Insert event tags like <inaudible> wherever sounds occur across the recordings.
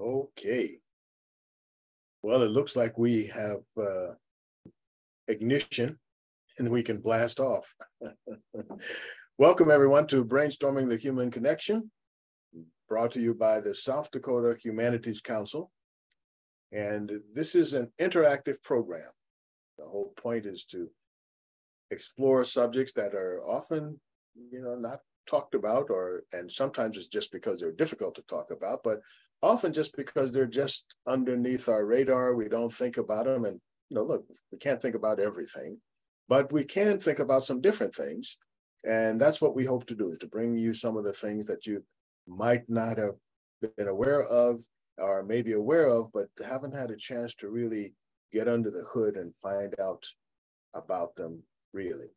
Okay. Well, it looks like we have uh, ignition and we can blast off. <laughs> Welcome everyone to Brainstorming the Human Connection, brought to you by the South Dakota Humanities Council. And this is an interactive program. The whole point is to explore subjects that are often, you know, not talked about or and sometimes it's just because they're difficult to talk about, but often just because they're just underneath our radar. We don't think about them. And, you know, look, we can't think about everything, but we can think about some different things. And that's what we hope to do is to bring you some of the things that you might not have been aware of or maybe aware of, but haven't had a chance to really get under the hood and find out about them really.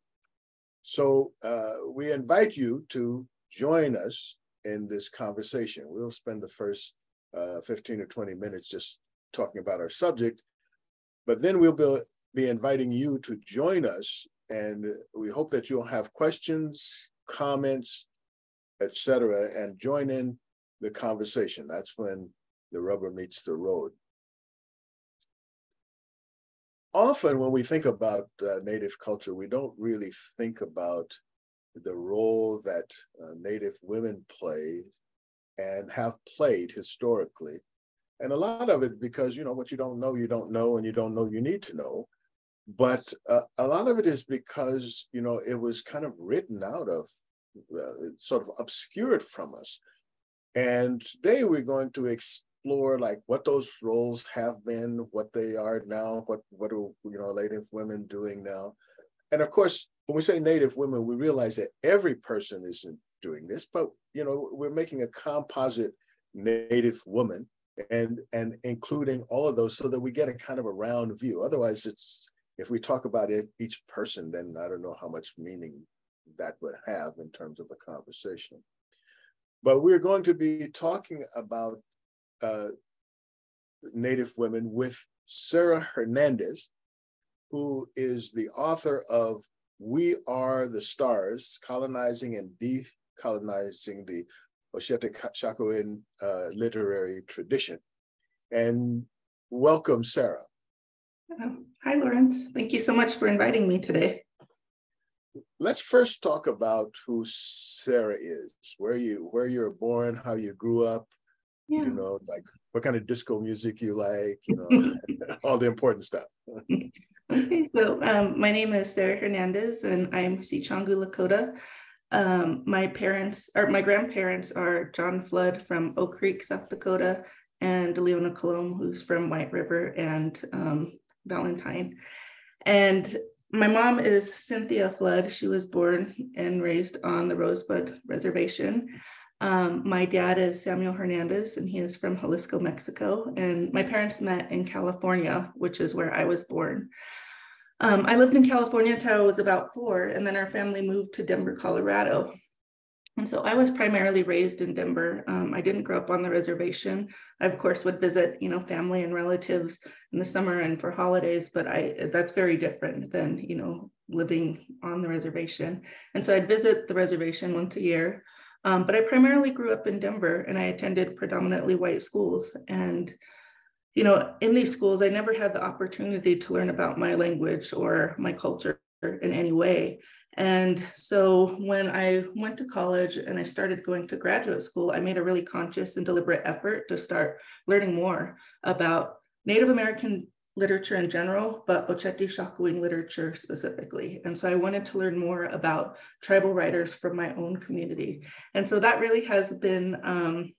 So uh, we invite you to join us in this conversation. We'll spend the first uh, 15 or 20 minutes just talking about our subject. But then we'll be, be inviting you to join us. And we hope that you'll have questions, comments, etc., and join in the conversation. That's when the rubber meets the road. Often, when we think about uh, Native culture, we don't really think about the role that uh, Native women play and have played historically. And a lot of it because, you know, what you don't know, you don't know, and you don't know, you need to know. But uh, a lot of it is because, you know, it was kind of written out of, uh, sort of obscured from us. And today we're going to explore like what those roles have been, what they are now, what what are you know Native women doing now, and of course when we say Native women, we realize that every person isn't doing this, but you know, we're making a composite Native woman and and including all of those so that we get a kind of a round view. Otherwise, it's if we talk about it each person, then I don't know how much meaning that would have in terms of a conversation. But we're going to be talking about uh, Native women with Sarah Hernandez, who is the author of We Are the Stars Colonizing and De colonizing the Oceti uh, literary tradition. And welcome, Sarah. Um, hi, Lawrence. Thank you so much for inviting me today. Let's first talk about who Sarah is, where you where you were born, how you grew up, yeah. you know, like what kind of disco music you like, you know, <laughs> <laughs> all the important stuff. okay, so um, my name is Sarah Hernandez, and I'm Sicangu Lakota. Um, my parents or my grandparents are John Flood from Oak Creek, South Dakota, and Leona Colomb, who's from White River and um, Valentine. And my mom is Cynthia Flood. She was born and raised on the Rosebud Reservation. Um, my dad is Samuel Hernandez, and he is from Jalisco, Mexico. And my parents met in California, which is where I was born. Um, I lived in California until I was about four, and then our family moved to Denver, Colorado. And so I was primarily raised in Denver. Um, I didn't grow up on the reservation. I, of course, would visit, you know, family and relatives in the summer and for holidays, but I that's very different than, you know, living on the reservation. And so I'd visit the reservation once a year. Um, but I primarily grew up in Denver and I attended predominantly white schools. And you know, in these schools, I never had the opportunity to learn about my language or my culture in any way. And so when I went to college and I started going to graduate school, I made a really conscious and deliberate effort to start learning more about Native American literature in general, but Oceti Sakowin literature specifically. And so I wanted to learn more about tribal writers from my own community. And so that really has been, um,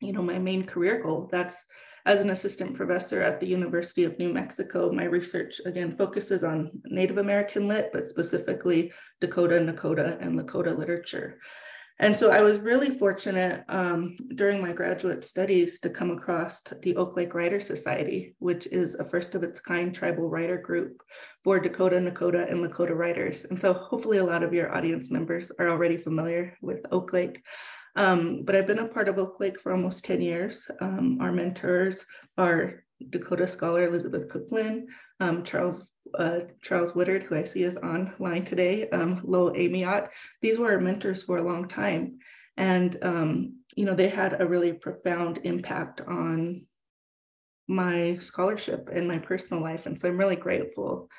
you know, my main career goal. That's as an assistant professor at the University of New Mexico, my research again focuses on Native American lit, but specifically Dakota, Nakota, and Lakota literature. And so I was really fortunate um, during my graduate studies to come across the Oak Lake Writer Society, which is a first of its kind tribal writer group for Dakota, Nakota, and Lakota writers. And so hopefully a lot of your audience members are already familiar with Oak Lake. Um, but I've been a part of Oak Lake for almost 10 years. Um, our mentors are Dakota scholar Elizabeth Cook Lynn, um, Charles uh, Charles Woodard, who I see is online today, um, Lo Amiot. These were our mentors for a long time. And, um, you know, they had a really profound impact on my scholarship and my personal life. And so I'm really grateful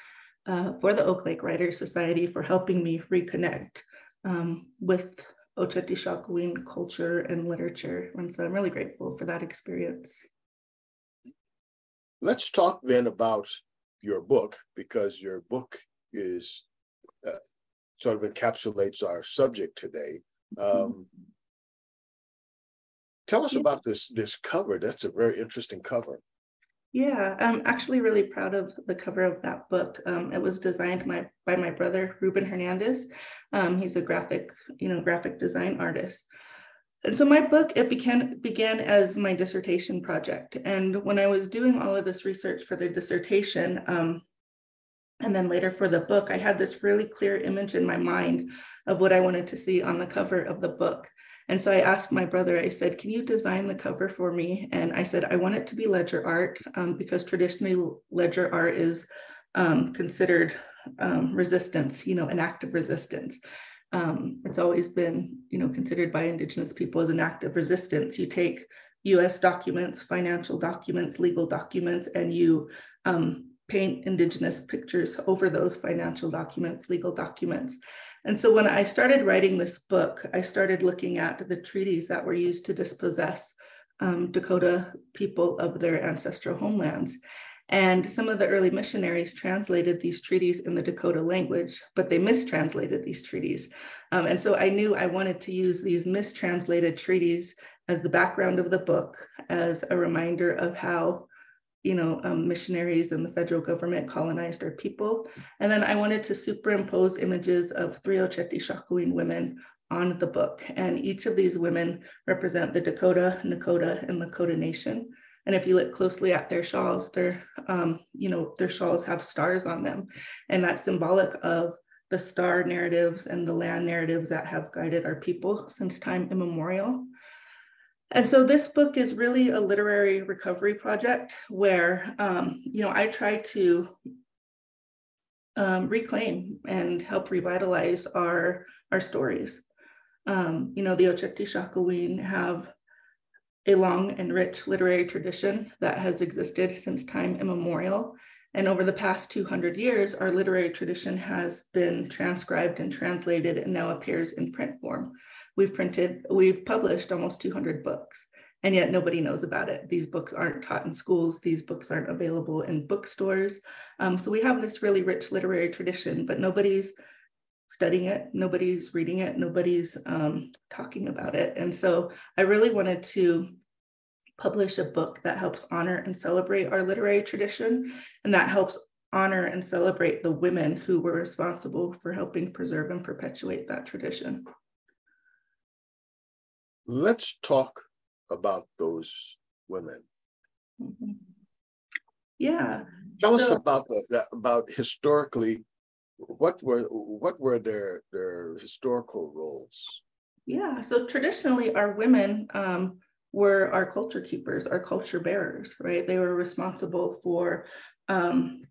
uh, for the Oak Lake Writers Society for helping me reconnect um, with Sakowin culture and literature. And so I'm really grateful for that experience. Let's talk then about your book because your book is uh, sort of encapsulates our subject today. Um, tell us about this this cover. That's a very interesting cover. Yeah, I'm actually really proud of the cover of that book. Um, it was designed my, by my brother Ruben Hernandez. Um, he's a graphic, you know, graphic design artist. And so my book it began began as my dissertation project. And when I was doing all of this research for the dissertation, um, and then later for the book, I had this really clear image in my mind of what I wanted to see on the cover of the book. And so I asked my brother, I said, Can you design the cover for me? And I said, I want it to be ledger art um, because traditionally ledger art is um, considered um, resistance, you know, an act of resistance. Um, it's always been, you know, considered by Indigenous people as an act of resistance. You take US documents, financial documents, legal documents, and you um, paint Indigenous pictures over those financial documents, legal documents. And so when I started writing this book, I started looking at the treaties that were used to dispossess um, Dakota people of their ancestral homelands. And some of the early missionaries translated these treaties in the Dakota language, but they mistranslated these treaties. Um, and so I knew I wanted to use these mistranslated treaties as the background of the book, as a reminder of how you know, um, missionaries and the federal government colonized our people. And then I wanted to superimpose images of three Oceti Sakowin women on the book. And each of these women represent the Dakota, Nakota, and Lakota Nation. And if you look closely at their shawls, their, um, you know, their shawls have stars on them. And that's symbolic of the star narratives and the land narratives that have guided our people since time immemorial. And so this book is really a literary recovery project where, um, you know, I try to um, reclaim and help revitalize our, our stories. Um, you know, the Oceti Sakowin have a long and rich literary tradition that has existed since time immemorial. And over the past 200 years, our literary tradition has been transcribed and translated and now appears in print form. We've printed, we've published almost 200 books, and yet nobody knows about it. These books aren't taught in schools, these books aren't available in bookstores. Um, so we have this really rich literary tradition, but nobody's studying it, nobody's reading it, nobody's um, talking about it. And so I really wanted to publish a book that helps honor and celebrate our literary tradition and that helps honor and celebrate the women who were responsible for helping preserve and perpetuate that tradition. Let's talk about those women. Mm-hmm. Yeah. Tell so, us about that, about historically what were what were their their historical roles? Yeah, so traditionally our women um, were our culture keepers, our culture bearers, right? They were responsible for um,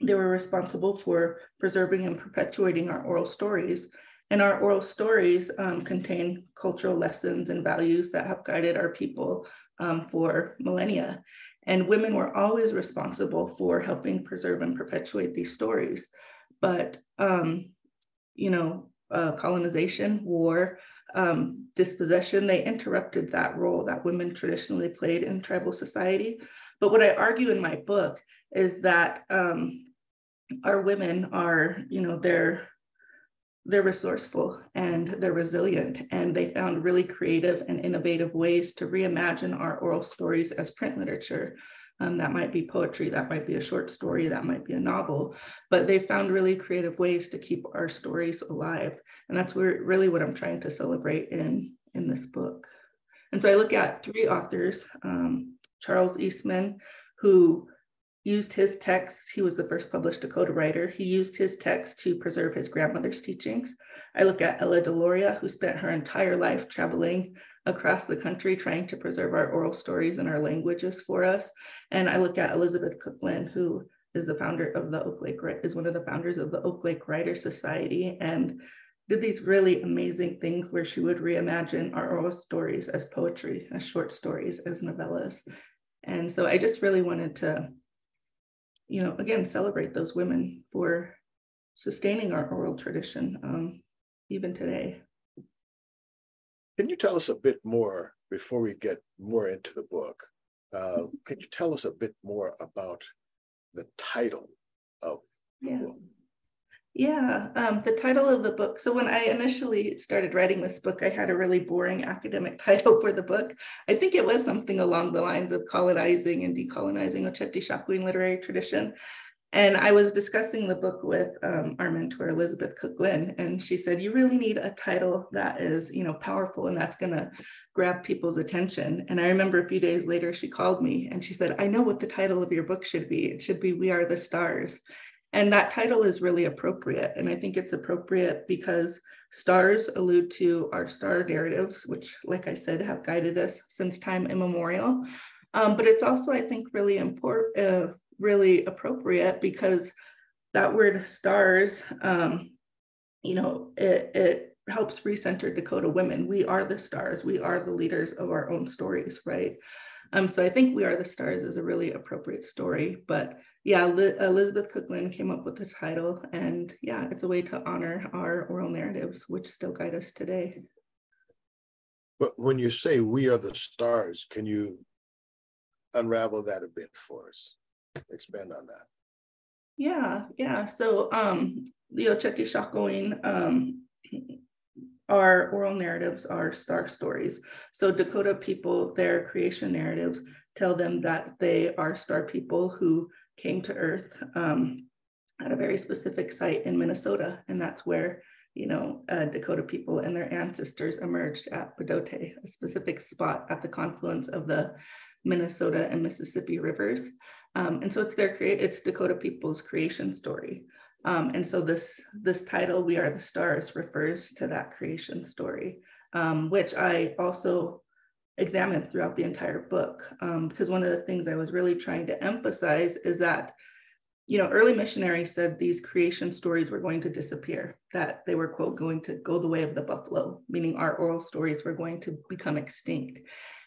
they were responsible for preserving and perpetuating our oral stories and our oral stories um, contain cultural lessons and values that have guided our people um, for millennia. And women were always responsible for helping preserve and perpetuate these stories. But, um, you know, uh, colonization, war, um, dispossession, they interrupted that role that women traditionally played in tribal society. But what I argue in my book is that um, our women are, you know, they're they're resourceful and they're resilient and they found really creative and innovative ways to reimagine our oral stories as print literature um, that might be poetry that might be a short story that might be a novel but they found really creative ways to keep our stories alive and that's where really what i'm trying to celebrate in in this book and so i look at three authors um, charles eastman who used his text. He was the first published Dakota writer. He used his text to preserve his grandmother's teachings. I look at Ella Deloria, who spent her entire life traveling across the country trying to preserve our oral stories and our languages for us. And I look at Elizabeth Cook Lynn, who is the founder of the Oak Lake, is one of the founders of the Oak Lake Writer Society. And did these really amazing things where she would reimagine our oral stories as poetry, as short stories, as novellas. And so I just really wanted to, you know, again, celebrate those women for sustaining our oral tradition, um, even today. Can you tell us a bit more before we get more into the book? Uh, can you tell us a bit more about the title of yeah. the book? Yeah, um, the title of the book. So when I initially started writing this book, I had a really boring academic <laughs> title for the book. I think it was something along the lines of colonizing and decolonizing Oceti Sakowin literary tradition. And I was discussing the book with um, our mentor, Elizabeth Cook Lynn, and she said, you really need a title that is, you know, powerful and that's gonna grab people's attention. And I remember a few days later, she called me and she said, I know what the title of your book should be. It should be We Are the Stars. And that title is really appropriate. And I think it's appropriate because stars allude to our star narratives, which, like I said, have guided us since time immemorial. Um, but it's also, I think, really important, uh, really appropriate because that word stars, um, you know, it, it helps recenter Dakota women. We are the stars. We are the leaders of our own stories, right? Um, so I think We Are the Stars is a really appropriate story, but yeah, Elizabeth Cook Lynn came up with the title, and yeah, it's a way to honor our oral narratives, which still guide us today. But when you say we are the stars, can you unravel that a bit for us? Expand on that. Yeah, yeah. So um, the Oceti Sakowin, um, our oral narratives are star stories. So Dakota people, their creation narratives tell them that they are star people who came to Earth um, at a very specific site in Minnesota, and that's where you know uh, Dakota people and their ancestors emerged at Bdote, a specific spot at the confluence of the Minnesota and Mississippi rivers. Um, and so it's their create it's Dakota people's creation story. Um, and so this this title, "We Are the Stars," refers to that creation story, um, which I also examined throughout the entire book um, because one of the things I was really trying to emphasize is that you know early missionaries said these creation stories were going to disappear that they were quote going to go the way of the buffalo meaning our oral stories were going to become extinct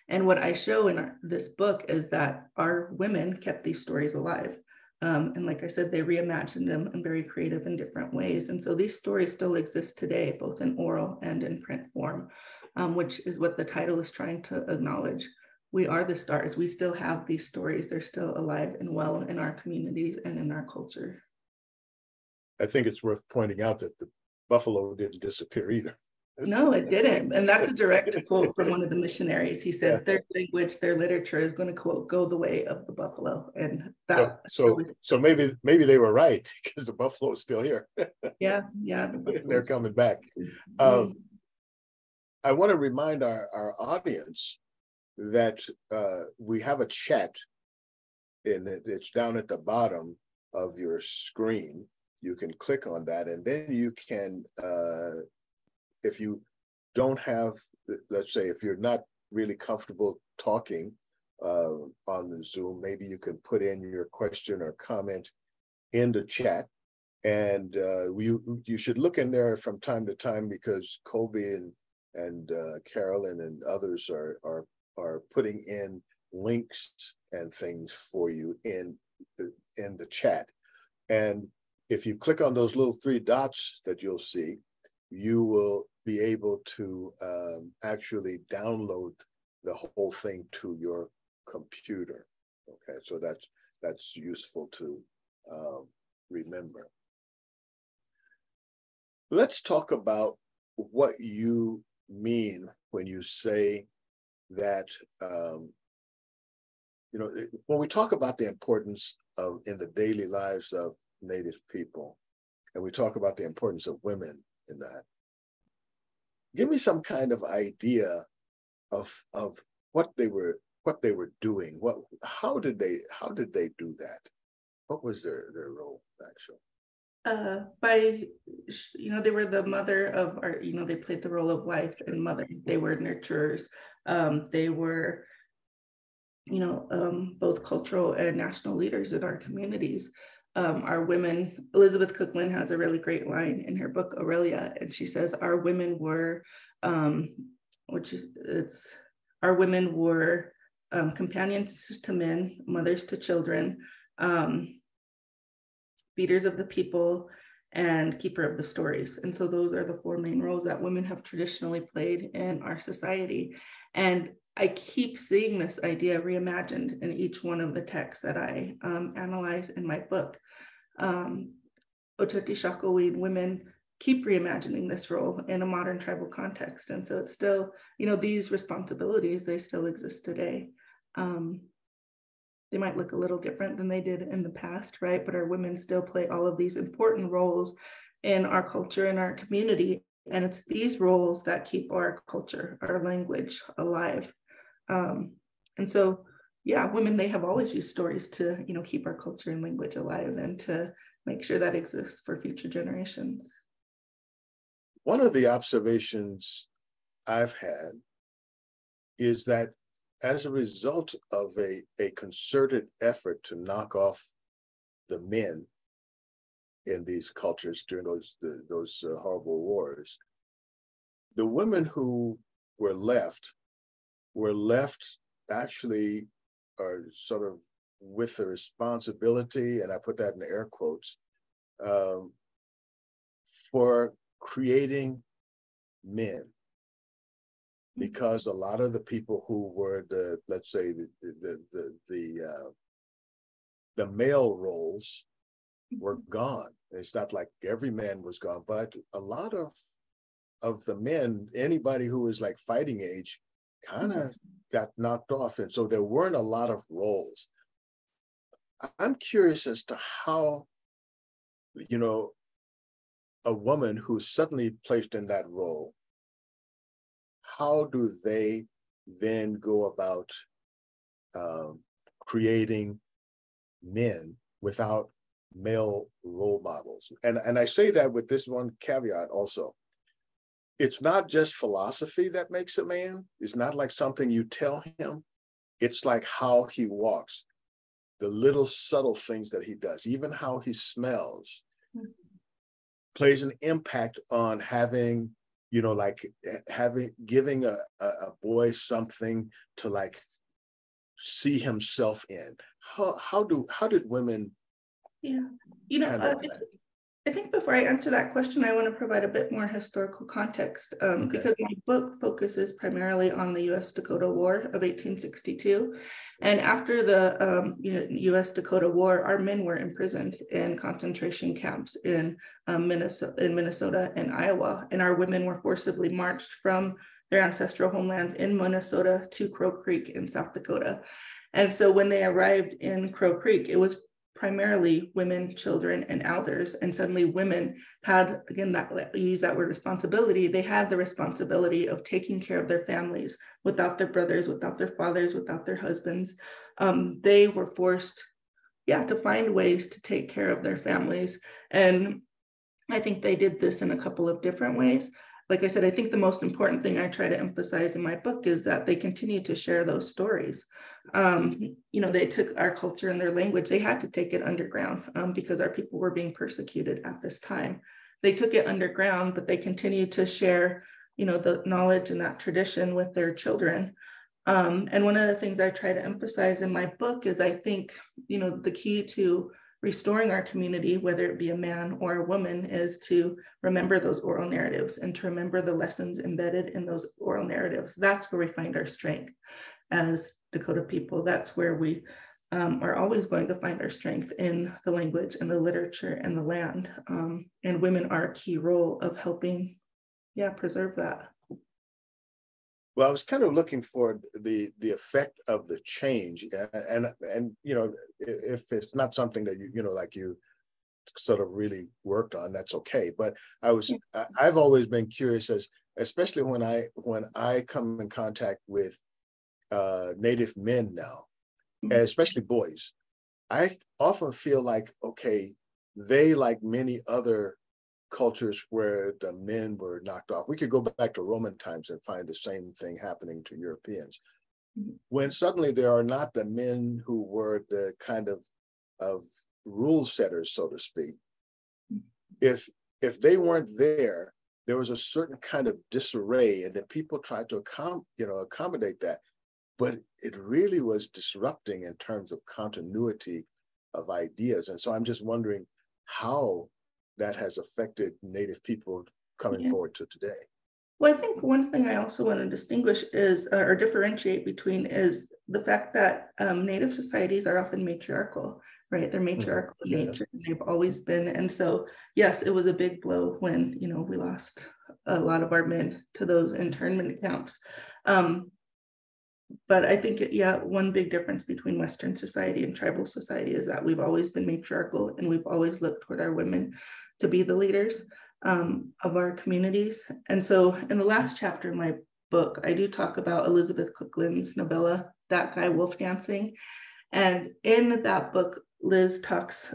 and what i show in our, this book is that our women kept these stories alive um, and like i said they reimagined them in very creative and different ways and so these stories still exist today both in oral and in print form um, which is what the title is trying to acknowledge. We are the stars. We still have these stories. They're still alive and well in our communities and in our culture. I think it's worth pointing out that the buffalo didn't disappear either. No, it didn't. And that's a direct quote from one of the missionaries. He said, yeah. their language, their literature is going to quote, go the way of the buffalo. And that so so, so maybe maybe they were right <laughs> because the buffalo is still here. <laughs> yeah, yeah. The They're coming back. Um, I want to remind our, our audience that uh, we have a chat and it, it's down at the bottom of your screen. You can click on that and then you can, uh, if you don't have, let's say, if you're not really comfortable talking uh, on the Zoom, maybe you can put in your question or comment in the chat. And uh, you, you should look in there from time to time because Kobe and and uh, Carolyn and others are are are putting in links and things for you in in the chat. And if you click on those little three dots that you'll see, you will be able to um, actually download the whole thing to your computer. Okay, so that's that's useful to um, remember. Let's talk about what you mean when you say that um, you know when we talk about the importance of in the daily lives of native people and we talk about the importance of women in that give me some kind of idea of of what they were what they were doing. What how did they how did they do that? What was their their role actually? Uh, by you know they were the mother of our you know they played the role of wife and mother. They were nurturers. Um, they were you know um, both cultural and national leaders in our communities um, our women, Elizabeth Cook Lynn has a really great line in her book, Aurelia, and she says, Our women were, um, which is, it's, our women were um, companions to men, mothers to children, um, feeders of the people, and keeper of the stories. And so those are the four main roles that women have traditionally played in our society. And I keep seeing this idea reimagined in each one of the texts that I um, analyze in my book. Um, Sakowin women keep reimagining this role in a modern tribal context. And so it's still, you know, these responsibilities, they still exist today. Um, they might look a little different than they did in the past, right? But our women still play all of these important roles in our culture and our community. And it's these roles that keep our culture, our language alive. Um, and so, yeah, women, they have always used stories to, you know, keep our culture and language alive and to make sure that exists for future generations. One of the observations I've had is that as a result of a, a concerted effort to knock off the men in these cultures during those the, those uh, horrible wars, the women who were left were left actually are sort of with the responsibility, and I put that in air quotes, um, for creating men. Mm-hmm. Because a lot of the people who were the, let's say, the the the the, uh, the male roles were mm-hmm. gone. It's not like every man was gone, but a lot of of the men, anybody who was like fighting age, kind of mm-hmm. Got knocked off. And so there weren't a lot of roles. I'm curious as to how, you know, a woman who's suddenly placed in that role, how do they then go about um, creating men without male role models? And, and I say that with this one caveat also it's not just philosophy that makes a man. It's not like something you tell him. It's like how he walks, the little subtle things that he does, even how he smells, mm-hmm. plays an impact on having, you know, like having giving a, a, a boy something to like see himself in. How how do how did women yeah you know uh, I think before I answer that question, I want to provide a bit more historical context um, okay. because my book focuses primarily on the U.S. Dakota War of 1862, and after the um, you know, U.S. Dakota War, our men were imprisoned in concentration camps in um, Minnesota, in Minnesota and Iowa, and our women were forcibly marched from their ancestral homelands in Minnesota to Crow Creek in South Dakota. And so when they arrived in Crow Creek, it was primarily women, children, and elders. And suddenly women had, again, that use that word responsibility, they had the responsibility of taking care of their families without their brothers, without their fathers, without their husbands. Um, they were forced, yeah, to find ways to take care of their families. And I think they did this in a couple of different ways like I said, I think the most important thing I try to emphasize in my book is that they continue to share those stories. Um, you know, they took our culture and their language, they had to take it underground um, because our people were being persecuted at this time. They took it underground, but they continued to share, you know, the knowledge and that tradition with their children. Um, and one of the things I try to emphasize in my book is I think, you know, the key to restoring our community, whether it be a man or a woman, is to remember those oral narratives and to remember the lessons embedded in those oral narratives. That's where we find our strength as Dakota people. That's where we um, are always going to find our strength in the language and the literature and the land. Um, and women are a key role of helping, yeah, preserve that. Well, I was kind of looking for the the effect of the change, and and you know, if it's not something that you you know like you sort of really worked on, that's okay. But I was I've always been curious as especially when I when I come in contact with uh, Native men now, mm-hmm. especially boys, I often feel like okay, they like many other cultures where the men were knocked off. We could go back to Roman times and find the same thing happening to Europeans. Mm-hmm. When suddenly there are not the men who were the kind of of rule setters, so to speak. If if they weren't there, there was a certain kind of disarray, and then people tried to accom- you know accommodate that. But it really was disrupting in terms of continuity of ideas. And so I'm just wondering how that has affected Native people coming yeah. forward to today. Well, I think one thing I also want to distinguish is uh, or differentiate between is the fact that um, Native societies are often matriarchal, right? They're mm-hmm. matriarchal mm-hmm. in nature. Yeah. They've always been, and so yes, it was a big blow when you know we lost a lot of our men to those internment camps. Um, but I think yeah, one big difference between Western society and tribal society is that we've always been matriarchal and we've always looked toward our women to be the leaders um, of our communities. And so in the last chapter of my book, I do talk about Elizabeth Cook Lynn's novella, That Guy Wolf Dancing. And in that book, Liz talks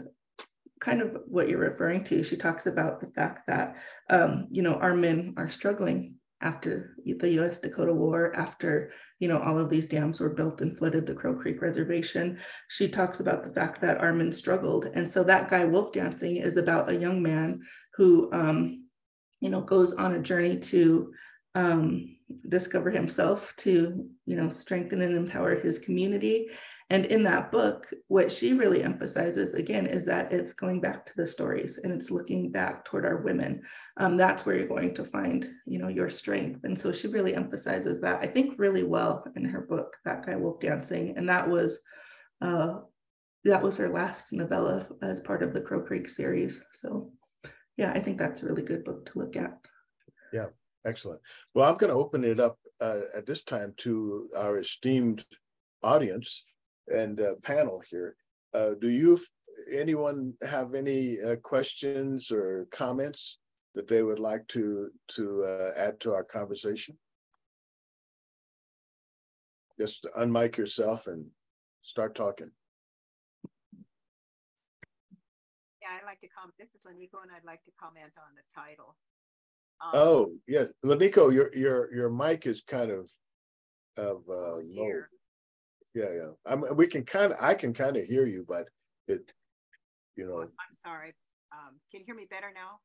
kind of what you're referring to. She talks about the fact that, um, you know, our men are struggling after the U.S. Dakota War, after you know all of these dams were built and flooded the Crow Creek Reservation. She talks about the fact that our men struggled, and so that guy Wolf Dancing is about a young man who, um, you know, goes on a journey to um, discover himself, to you know, strengthen and empower his community, and in that book, what she really emphasizes again is that it's going back to the stories and it's looking back toward our women. Um, that's where you're going to find, you know, your strength. And so she really emphasizes that, I think, really well in her book, That Guy Wolf Dancing. And that was uh, that was her last novella as part of the Crow Creek series. So yeah, I think that's a really good book to look at. Yeah, excellent. Well, I'm going to open it up uh, at this time to our esteemed audience and uh, panel here. Uh, do you, anyone have any uh, questions or comments that they would like to, to uh, add to our conversation? Just unmic yourself and start talking. Yeah, I'd like to comment. This is Lanniko, and I'd like to comment on the title. Um, oh, yeah, Lanniko, your your your mic is kind of of uh, low yeah, yeah. I mean, we can kind of, I can kind of hear you, but it, you know. I'm sorry. Um, can you hear me better now?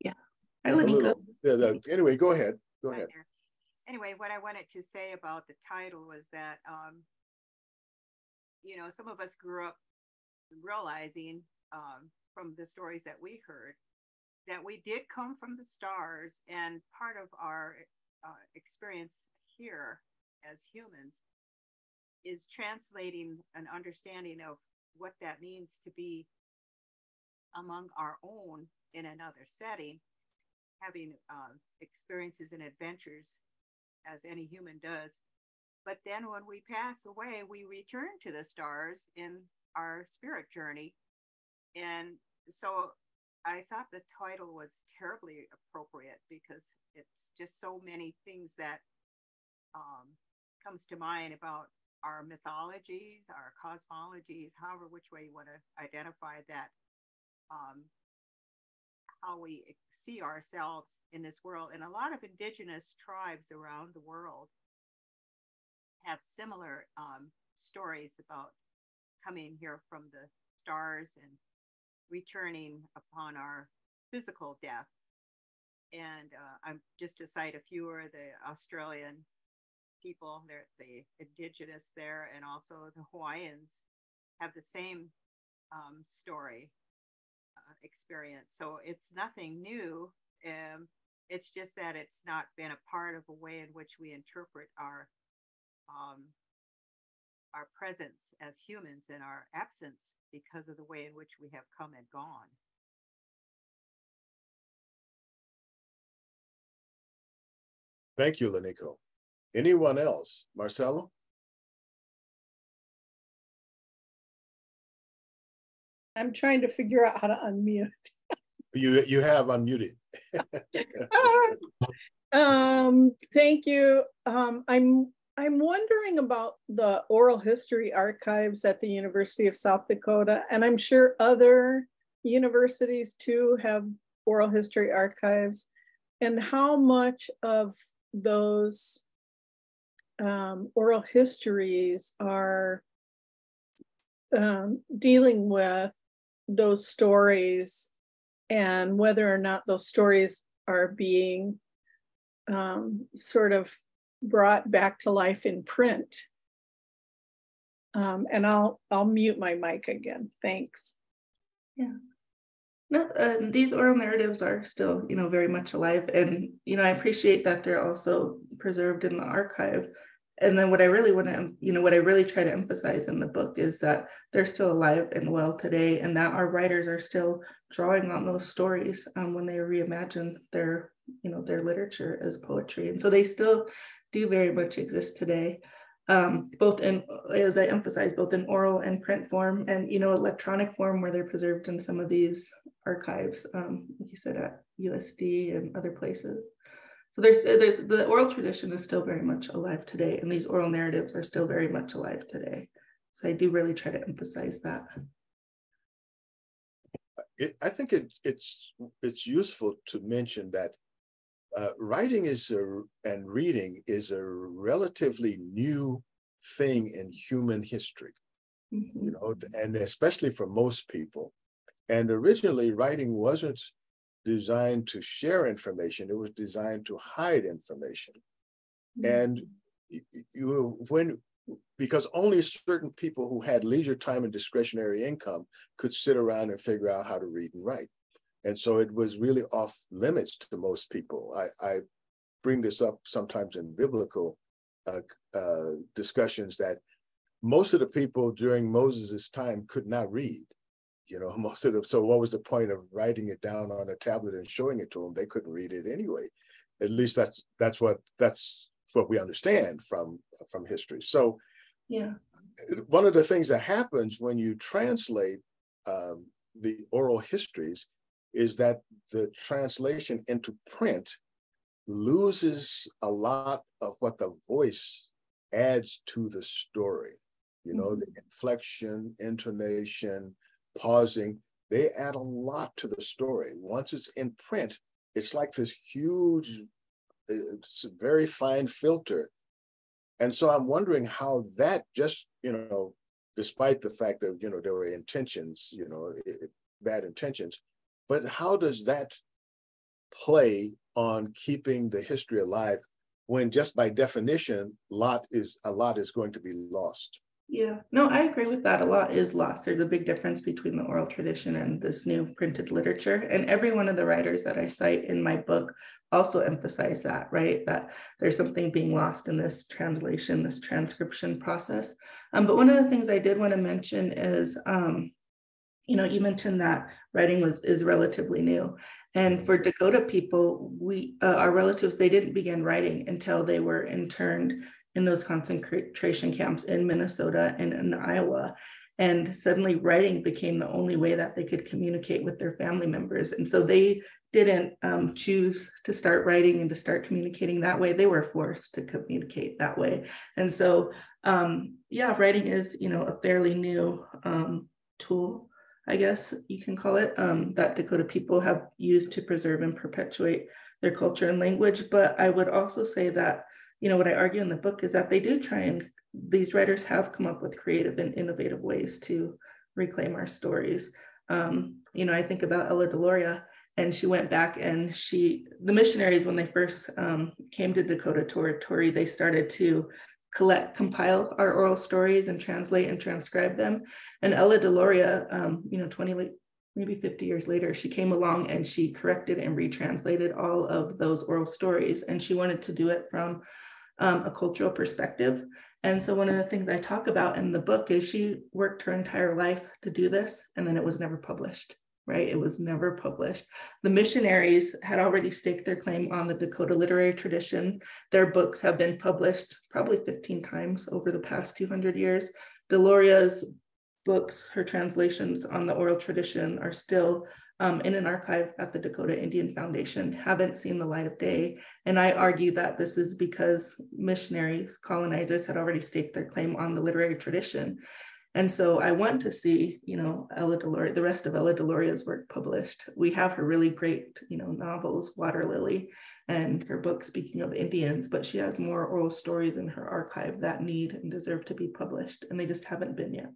Yeah. I let you go. Yeah, anyway, go ahead. Go ahead. Anyway, what I wanted to say about the title was that, um, you know, some of us grew up realizing um, from the stories that we heard that we did come from the stars, and part of our uh, experience here as humans is translating an understanding of what that means to be among our own in another setting, having uh, experiences and adventures as any human does. But then when we pass away, we return to the stars in our spirit journey. And so I thought the title was terribly appropriate because it's just so many things that um, comes to mind about our mythologies, our cosmologies, however, which way you want to identify that, um, how we see ourselves in this world. And a lot of indigenous tribes around the world have similar um, stories about coming here from the stars and returning upon our physical death. And uh, I'm just to cite a few are the Australian people, the indigenous there, and also the Hawaiians have the same um, story uh, experience. So it's nothing new. Um, it's just that it's not been a part of a way in which we interpret our um, our presence as humans and our absence because of the way in which we have come and gone. Thank you, Lanniko. Anyone else? Marcelo? I'm trying to figure out how to unmute. you you have unmuted. <laughs> <laughs> um, thank you. Um, I'm I'm wondering about the oral history archives at the University of South Dakota, and I'm sure other universities too have oral history archives, and how much of those um, oral histories are um, dealing with those stories and whether or not those stories are being um, sort of brought back to life in print. Um, and I'll I'll mute my mic again. Thanks. Yeah. No, uh, these oral narratives are still, you know, very much alive, and you know, I appreciate that they're also preserved in the archive. And then what I really want to, you know, what I really try to emphasize in the book is that they're still alive and well today, and that our writers are still drawing on those stories um, when they reimagine their, you know, their literature as poetry, and so they still do very much exist today um, both in, as I emphasize, both in oral and print form and, you know, electronic form where they're preserved in some of these archives, um, like you said, at USD and other places. So there's, there's the oral tradition is still very much alive today, and these oral narratives are still very much alive today. So I do really try to emphasize that. It, I think it, it's it's useful to mention that uh, writing is a, and reading is a relatively new thing in human history, mm-hmm. you know, and especially for most people. And originally, writing wasn't designed to share information; it was designed to hide information. Mm-hmm. And you, when because only certain people who had leisure time and discretionary income could sit around and figure out how to read and write. And so it was really off limits to most people. I, I bring this up sometimes in biblical uh, uh, discussions that most of the people during Moses' time could not read. You know, <laughs> most of them. So what was the point of writing it down on a tablet and showing it to them? They couldn't read it anyway. At least that's that's what that's what we understand from from history. So yeah, one of the things that happens when you translate um, the oral histories is that the translation into print loses a lot of what the voice adds to the story. You know, mm-hmm. the inflection, intonation, pausing, they add a lot to the story. Once it's in print, it's like this huge, it's a very fine filter. And so I'm wondering how that just, you know, despite the fact that, you know, there were intentions, you know, it, bad intentions, but how does that play on keeping the history alive when just by definition, lot is a lot is going to be lost? Yeah, no, I agree with that. A lot is lost. There's a big difference between the oral tradition and this new printed literature. And every one of the writers that I cite in my book also emphasize that, right? That there's something being lost in this translation, this transcription process. Um, but one of the things I did want to mention is um, you know, you mentioned that writing was is relatively new, and for Dakota people, we uh, our relatives they didn't begin writing until they were interned in those concentration camps in Minnesota and in Iowa. And suddenly, writing became the only way that they could communicate with their family members. And so they didn't um, choose to start writing and to start communicating that way. They were forced to communicate that way. And so, um, yeah, writing is, you know, a fairly new um, tool I guess you can call it, um, that Dakota people have used to preserve and perpetuate their culture and language. But I would also say that, you know, what I argue in the book is that they do try and these writers have come up with creative and innovative ways to reclaim our stories. Um, you know, I think about Ella Deloria, and she went back and she, the missionaries, when they first um, came to Dakota Territory, they started to collect, compile our oral stories and translate and transcribe them. And Ella Deloria, um, you know, 20, maybe 50 years later, she came along and she corrected and retranslated all of those oral stories. And she wanted to do it from um, a cultural perspective. And so one of the things I talk about in the book is she worked her entire life to do this, and then it was never published right? It was never published. The missionaries had already staked their claim on the Dakota literary tradition. Their books have been published probably 15 times over the past 200 years. Deloria's books, her translations on the oral tradition are still um, in an archive at the Dakota Indian Foundation, haven't seen the light of day. And I argue that this is because missionaries, colonizers had already staked their claim on the literary tradition. And so I want to see, you know, Ella Deloria, the rest of Ella Deloria's work published. We have her really great, you know, novels, Water Lily, and her book, Speaking of Indians, but she has more oral stories in her archive that need and deserve to be published, and they just haven't been yet.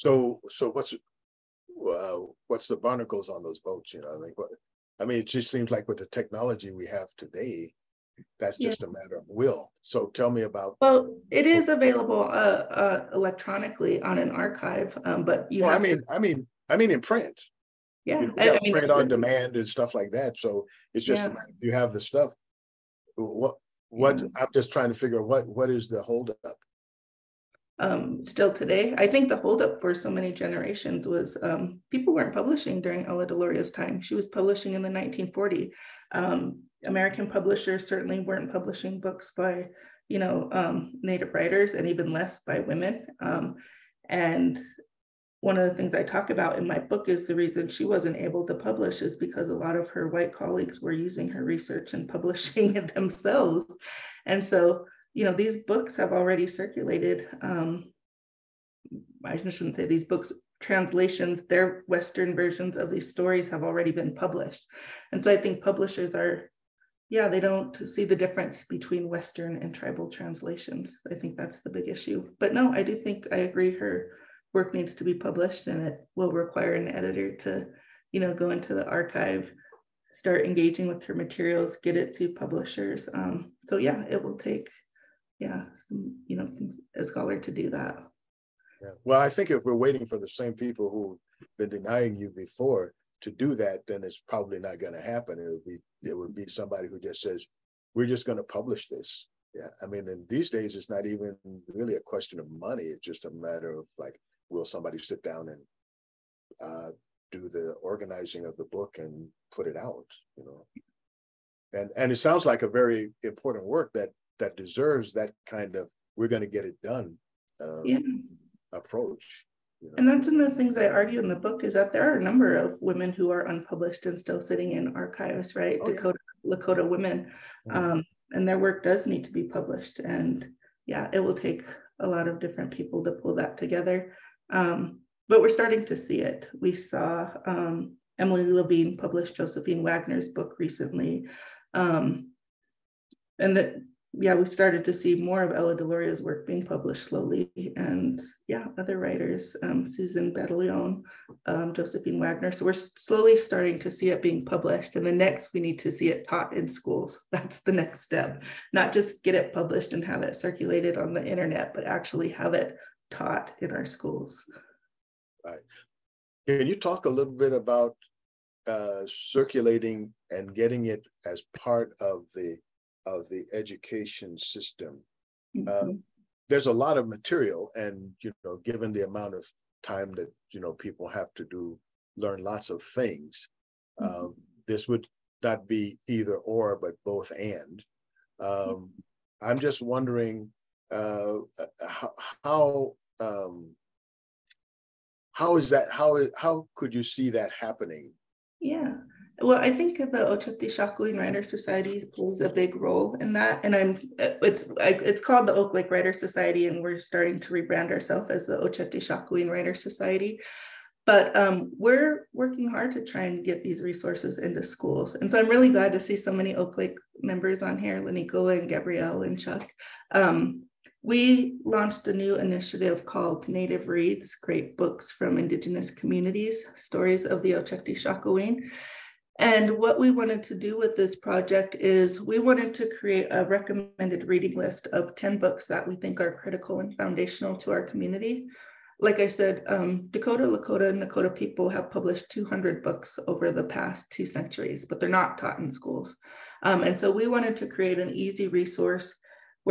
So, so what's uh, what's the barnacles on those boats? You know, I mean, what, I mean, it just seems like with the technology we have today, that's just yeah. a matter of will. So tell me about. Well, it is available uh, uh, electronically on an archive, um, but you. Well, I mean, to... I mean, I mean, in print. Yeah, you I, I mean, print on demand and stuff like that. So it's just yeah. you have the stuff. What what yeah. I'm just trying to figure out what what is the holdup. Um, still today, I think the holdup for so many generations was um, people weren't publishing during Ella Deloria's time. She was publishing in the 1940. Um, American publishers certainly weren't publishing books by, you know, um, Native writers and even less by women. Um, and one of the things I talk about in my book is the reason she wasn't able to publish is because a lot of her white colleagues were using her research and <laughs> publishing it themselves. And so, you know, these books have already circulated. Um, I shouldn't say these books, translations, their Western versions of these stories have already been published. And so I think publishers are yeah, they don't see the difference between Western and tribal translations. I think that's the big issue. But no, I do think I agree her work needs to be published and it will require an editor to, you know, go into the archive, start engaging with her materials, get it to publishers. Um, so yeah, it will take, yeah, you know, a scholar to do that. Yeah. Well, I think if we're waiting for the same people who've been denying you before to do that, then it's probably not going to happen. It would be it would be somebody who just says, we're just going to publish this. Yeah. I mean, and these days, it's not even really a question of money. It's just a matter of like, will somebody sit down and uh, do the organizing of the book and put it out, you know? And, and it sounds like a very important work that that deserves that kind of we're going to get it done um, yeah. approach. You know? And that's one of the things I argue in the book is that there are a number of women who are unpublished and still sitting in archives, right? Oh, Dakota, yeah. Lakota women. Mm-hmm. Um, and their work does need to be published. And yeah, it will take a lot of different people to pull that together. Um, but we're starting to see it. We saw um, Emily Levine publish Josephine Waggoner's book recently. Um, and that yeah, we've started to see more of Ella Deloria's work being published slowly. And yeah, other writers, um, Susan Bettelyoun, um, Josephine Waggoner. So we're slowly starting to see it being published. And the next, we need to see it taught in schools. <laughs> That's the next step. Not just get it published and have it circulated on the internet, but actually have it taught in our schools. Right. Can you talk a little bit about uh, circulating and getting it as part of the of the education system. Mm-hmm. Uh, there's a lot of material, and you know, given the amount of time that you know people have to do, learn lots of things. Mm-hmm. Um, this would not be either or, but both and. Um, I'm just wondering uh, how how, um, how is that how how could you see that happening? Yeah. Well, I think the Oceti Sakowin Writer Society plays a big role in that, and I'm it's it's called the Oak Lake Writer Society, and we're starting to rebrand ourselves as the Oceti Sakowin Writer Society. But um, we're working hard to try and get these resources into schools, and so I'm really glad to see so many Oak Lake members on here, Lanniko and Gabrielle and Chuck. Um, we launched a new initiative called Native Reads, Great Books from Indigenous Communities, Stories of the Oceti Sakowin. And what we wanted to do with this project is we wanted to create a recommended reading list of 10 books that we think are critical and foundational to our community. Like I said, um, Dakota, Lakota, and Nakota people have published 200 books over the past two centuries, but they're not taught in schools. Um, and so we wanted to create an easy resource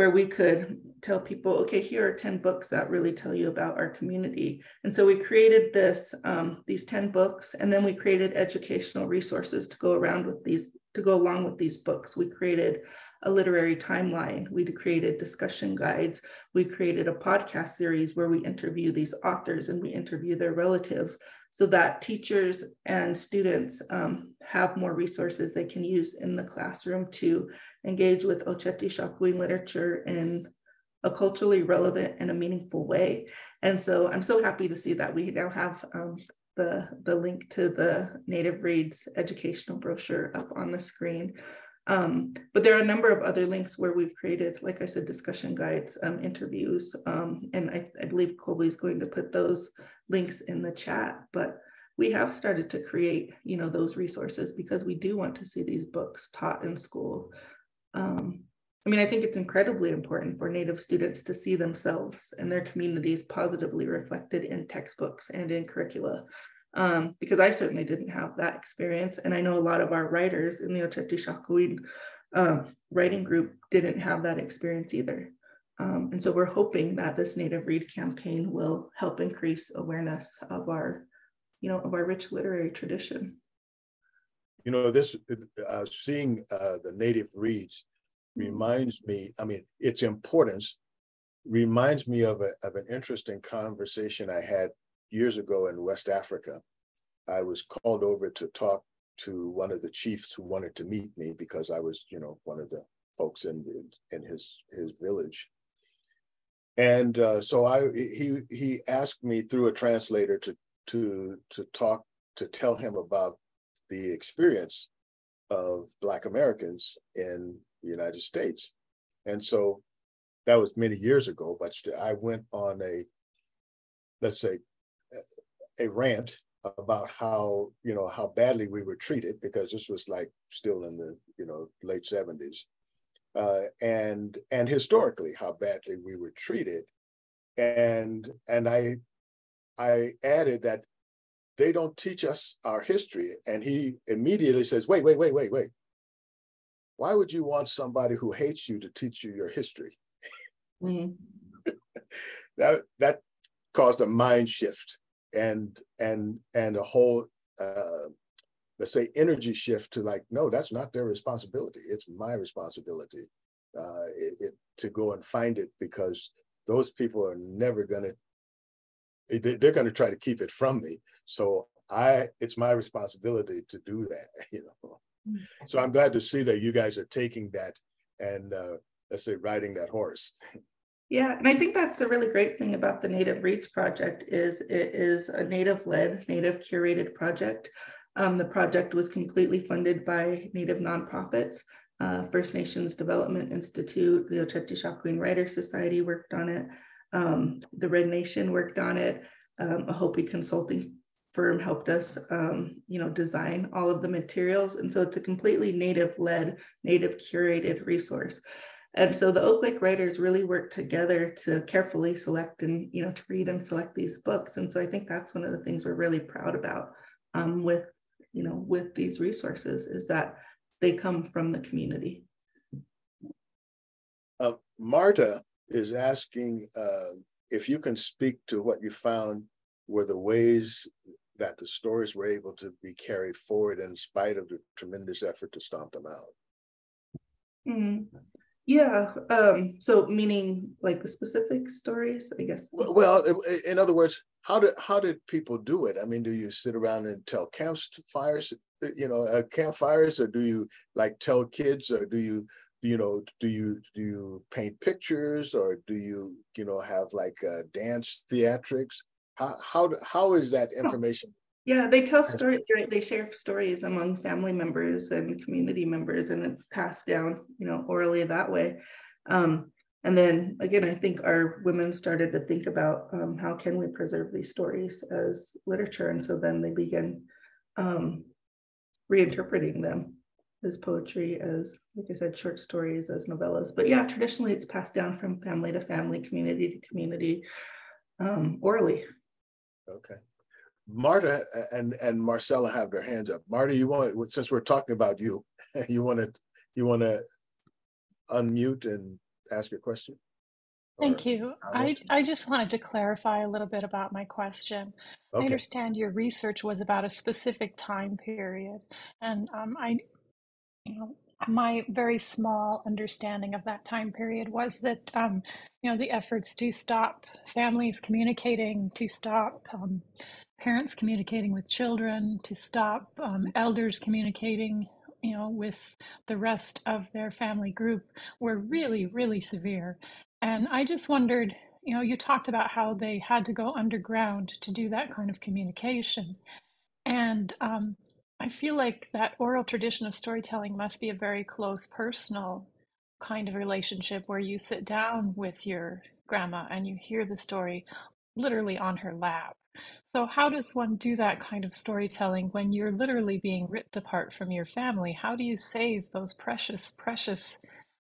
where we could tell people, okay, here are 10 books that really tell you about our community. And so we created this, um, these 10 books, and then we created educational resources to go around with these, to go along with these books. We created a literary timeline. We created discussion guides. We created a podcast series where we interview these authors and we interview their relatives so that teachers and students um, have more resources they can use in the classroom to engage with Oceti Sakowin literature in a culturally relevant and a meaningful way. And so I'm so happy to see that we now have um, the, the link to the Native Reads educational brochure up on the screen. Um, but there are a number of other links where we've created, like I said, discussion guides, um, interviews, um, and I, I, believe Colby is going to put those links in the chat. But we have started to create, you know, those resources because we do want to see these books taught in school. Um, I mean, I think it's incredibly important for Native students to see themselves and their communities positively reflected in textbooks and in curricula. Um, because I certainly didn't have that experience. And I know a lot of our writers in the Oceti Sakowin um, writing group didn't have that experience either. Um, and so we're hoping that this Native Read campaign will help increase awareness of our, you know, of our rich literary tradition. You know, this uh, seeing uh, the Native Reads reminds me, I mean, its importance reminds me of, a, of an interesting conversation I had years ago in West Africa. I was called over to talk to one of the chiefs who wanted to meet me because I was, you know, one of the folks in in his his village. And uh, so I he he asked me through a translator to to to talk to tell him about the experience of Black Americans in the United States. And so that was many years ago, but I went on a, let's say, a rant about how, you know, how badly we were treated because this was like still in the, you know, late 70s. Uh, and and historically how badly we were treated. And and I I added that they don't teach us our history. And he immediately says, wait, wait, wait, wait, wait why would you want somebody who hates you to teach you your history? Mm-hmm. <laughs> that that caused a mind shift and and and a whole uh, let's say energy shift to like no that's not their responsibility. It's my responsibility uh, it, it, to go and find it because those people are never going to they're going to try to keep it from me. So i it's my responsibility to do that <laughs> you know. So I'm glad to see that you guys are taking that and uh, let's say riding that horse. <laughs> Yeah, and I think that's the really great thing about the Native Reads project is it is a native-led, native curated project. Um, the project was completely funded by Native nonprofits. Uh, First Nations Development Institute, the Oceti Sakowin Writers Society worked on it. Um, the Red Nation worked on it. Um, a Hopi Consulting firm helped us, um, you know, design all of the materials. And so it's a completely native led, native curated resource. And so the Oak Lake writers really work together to carefully select and, you know, to read and select these books. And so I think that's one of the things we're really proud about um, with, you know, with these resources is that they come from the community. Uh, Marta is asking uh, if you can speak to what you found were the ways that the stories were able to be carried forward in spite of the tremendous effort to stomp them out. Mm. Yeah. Um, so meaning like the specific stories, I guess. Well, in other words, how did how did people do it? I mean, do you sit around and tell campfires, you know, uh, campfires, or do you like tell kids, or do you, you know, do you do you paint pictures, or do you, you know, have like uh, dance theatrics? How how how is that information? Yeah, they tell stories. Right? They share stories among family members and community members, and it's passed down, you know, orally that way. Um, and then again, I think our women started to think about um, how can we preserve these stories as literature, and so then they begin um, reinterpreting them as poetry, as like I said, short stories, as novellas. But yeah, traditionally it's passed down from family to family, community to community, um, orally. Okay. Marta and and Marcella have their hands up. Marta, you want since we're talking about you, <laughs> you want to you want to unmute and ask your question. Thank you. I, I just wanted to clarify a little bit about my question. Okay. I understand your research was about a specific time period, and um, I, you know, my very small understanding of that time period was that um, you know the efforts to stop families communicating to stop um, parents communicating with children to stop um, elders communicating you know with the rest of their family group were really really severe. And i just wondered you know you talked about how they had to go underground to do that kind of communication. And um, I feel like that oral tradition of storytelling must be a very close personal kind of relationship where you sit down with your grandma and you hear the story literally on her lap So, how does one do that kind of storytelling when you're literally being ripped apart from your family? How do you save those precious, precious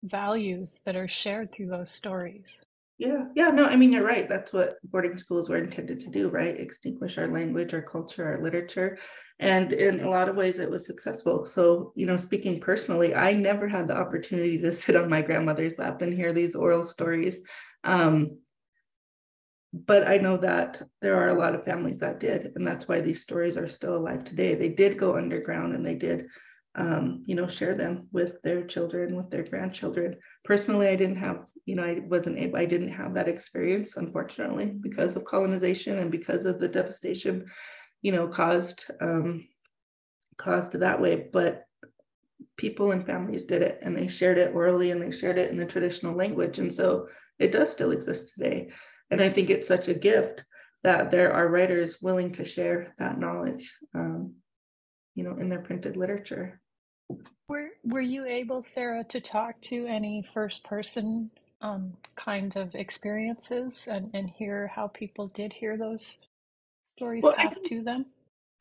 values that are shared through those stories? Yeah, yeah, no, I mean, you're right. That's what boarding schools were intended to do, right? Extinguish our language, our culture, our literature. And in a lot of ways, it was successful. So, you know, speaking personally, I never had the opportunity to <laughs> sit on my grandmother's lap and hear these oral stories. Um, but I know that there are a lot of families that did, and that's why these stories are still alive today. They did go underground and they did um, you know, share them with their children, with their grandchildren. Personally, I didn't have, you know, I wasn't able, I didn't have that experience, unfortunately, because of colonization and because of the devastation, you know, caused um, caused that way. But people and families did it, and they shared it orally, and they shared it in the traditional language, and so it does still exist today. And I think it's such a gift that there are writers willing to share that knowledge, um, you know, in their printed literature. Were Were you able, Sarah, to talk to any first person um, kind of experiences and, and hear how people did hear those stories well, passed think, to them?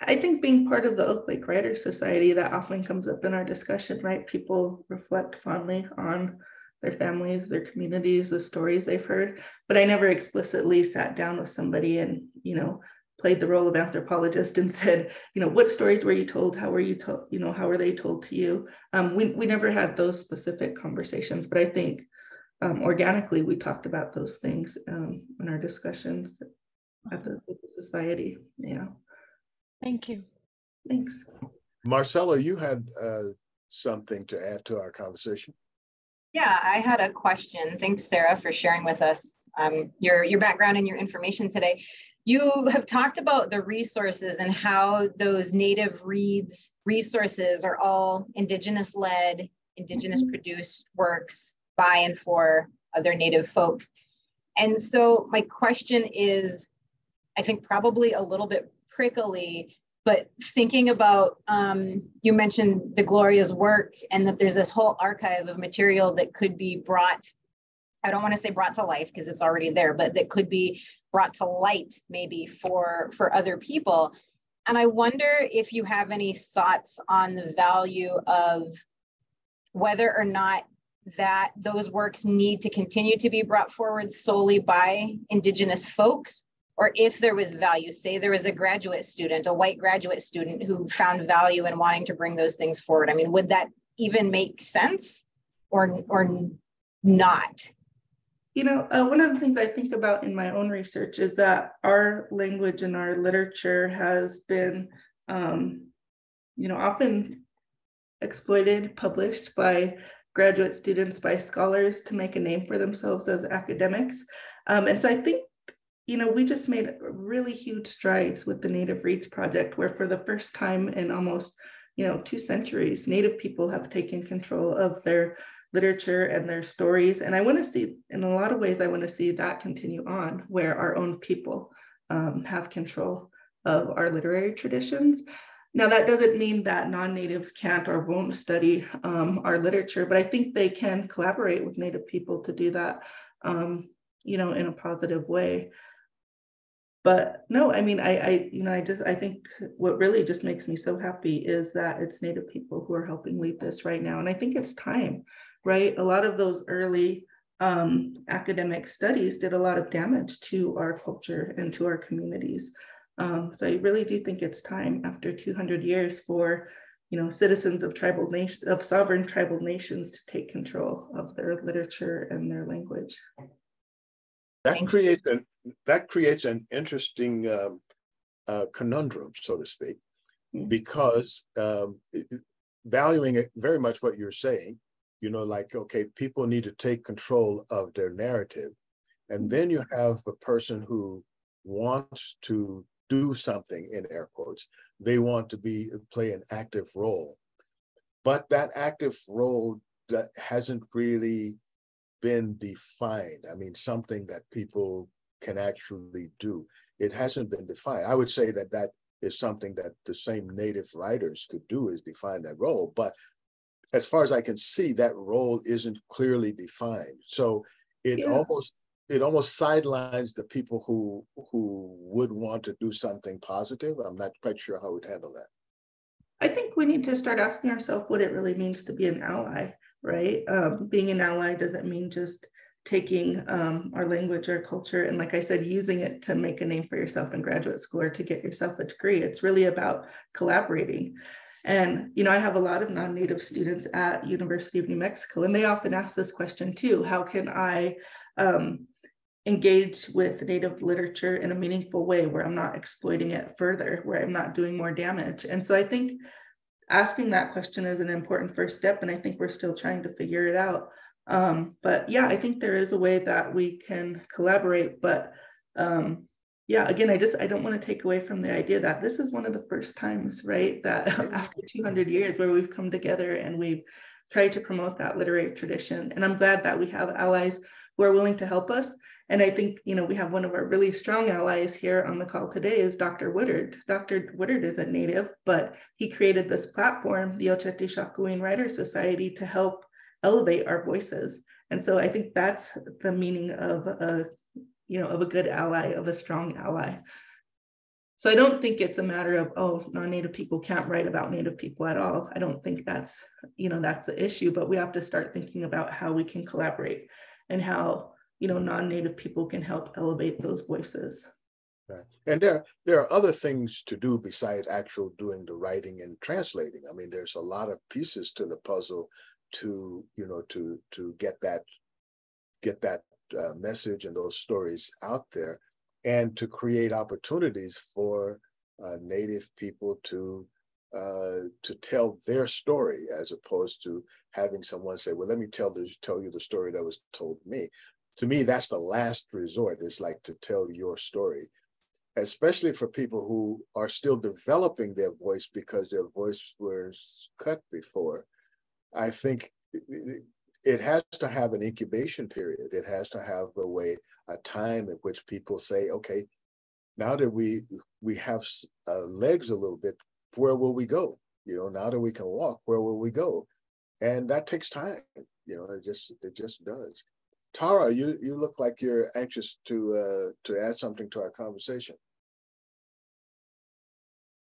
I think being part of the Oak Lake Writers Society, that often comes up in our discussion, right? People reflect fondly on their families, their communities, the stories they've heard. But I never explicitly sat down with somebody and, you know, played the role of anthropologist and <laughs> said, you know, what stories were you told? How were you told? You know, how were they told to you? Um, we we never had those specific conversations, but I think um, organically we talked about those things um, in our discussions at the society. Yeah. Thank you. Thanks. Marcella, you had uh, something to add to our conversation. Yeah, I had a question. Thanks, Sarah, for sharing with us um, your your background and your information today. You have talked about the resources and how those native reads resources are all Indigenous led, Indigenous mm-hmm. produced works by and for other Native folks. And so, my question is I think probably a little bit prickly, but thinking about um, you mentioned Deloria's work and that there's this whole archive of material that could be brought I don't want to say brought to life because it's already there, but that could be brought to light maybe for for other people. And i wonder if you have any thoughts on the value of whether or not that those works need to continue to be brought forward solely by indigenous folks or if there was value say there was a graduate student a white graduate student who found value in wanting to bring those things forward i mean would that even make sense or or not you know, uh, one of the things I think about in my own research is that our language and our literature has been, um, you know, often exploited, published by graduate students, by scholars to make a name for themselves as academics. Um, and so I think, you know, we just made really huge strides with the Native Reads Project, where for the first time in almost, you know, two centuries, Native people have taken control of their literature and their stories. And I want to see, in a lot of ways, I want to see that continue on where our own people um, have control of our literary traditions. Now, that doesn't mean that non natives can't or won't study um, our literature, but I think they can collaborate with Native people to do that, um, you know, in a positive way. But no, I mean, I, I, you know, I just, I think what really just makes me so happy is that it's Native people who are helping lead this right now. And I think it's time right? A lot of those early um, academic studies did a lot of damage to our culture and to our communities. Um, so I really do think it's time after 200 years for you know citizens of tribal nation of sovereign tribal nations to take control of their literature and their language. That creates an that creates an interesting um, uh, conundrum, so to speak, mm-hmm. because um, valuing it very much what you're saying, you know, like, okay, people need to take control of their narrative. And then you have a person who wants to do something in air quotes. They want to be play an active role. But that active role that hasn't really been defined. I mean, something that people can actually do. It hasn't been defined. I would say that that is something that the same native writers could do is define that role. But as far as I can see, that role isn't clearly defined. So it yeah. almost it almost sidelines the people who who would want to do something positive. I'm not quite sure how we'd handle that. I think we need to start asking ourselves what it really means to be an ally, right? Um, being an ally doesn't mean just taking um, our language or culture and, like I said, using it to make a name for yourself in graduate school or to get yourself a degree. It's really about collaborating. And, you know, I have a lot of non-native students at University of New Mexico, and they often ask this question too, how can I um, engage with native literature in a meaningful way where I'm not exploiting it further, where I'm not doing more damage? And so I think asking that question is an important first step, and I think we're still trying to figure it out. Um, but yeah, I think there is a way that we can collaborate, but um, yeah, again, I just I don't want to take away from the idea that this is one of the first times, right, that <laughs> after 200 years where we've come together and we've tried to promote that literary tradition. And I'm glad that we have allies who are willing to help us. And I think, you know, we have one of our really strong allies here on the call today is Dr. Woodard. Dr. Woodard is a native, but he created this platform, the Oceti Sakowin Writer Society, to help elevate our voices. And so I think that's the meaning of a you know, of a good ally, of a strong ally. So I don't think it's a matter of, oh, non-native people can't write about native people at all. I don't think that's, you know, that's the issue, but we have to start thinking about how we can collaborate and how, you know, non-native people can help elevate those voices. Right. And there, there are other things to do besides actual doing the writing and translating. I mean, there's a lot of pieces to the puzzle to, you know, to to get that get that uh, message and those stories out there and to create opportunities for uh, native people to uh, to tell their story as opposed to having someone say well let me tell this tell you the story that was told me to me that's the last resort is like to tell your story especially for people who are still developing their voice because their voice was cut before i think it has to have an incubation period. It has to have a way, a time in which people say, okay, now that we we have uh, legs a little bit, where will we go? You know, now that we can walk, where will we go? And that takes time. You know, it just it just does. Tara, you you look like you're anxious to uh, to add something to our conversation.